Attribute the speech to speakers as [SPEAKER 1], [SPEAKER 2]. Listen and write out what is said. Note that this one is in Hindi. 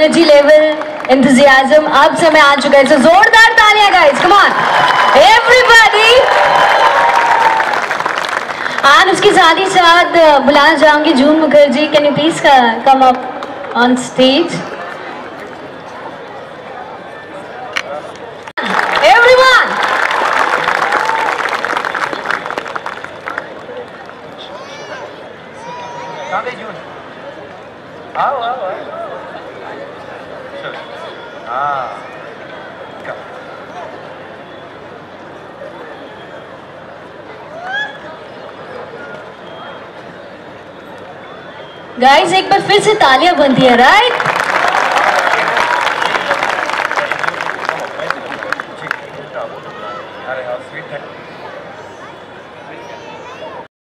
[SPEAKER 1] एनर्जी लेवल एंथुजियाज्म अब समय आ चुका है। तो जोरदार तालियाँ guys come on everybody and उसके साथ ही साथ बुलाना चाहूँगी Jun Mukherjee. Can you please come up on stage everyone
[SPEAKER 2] Kami Jun. हाँ
[SPEAKER 1] गाइस एक बार फिर से तालियाँ बनती है राइट
[SPEAKER 2] अरे हाँ स्वीट है